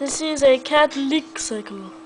This is a Catholic cycle.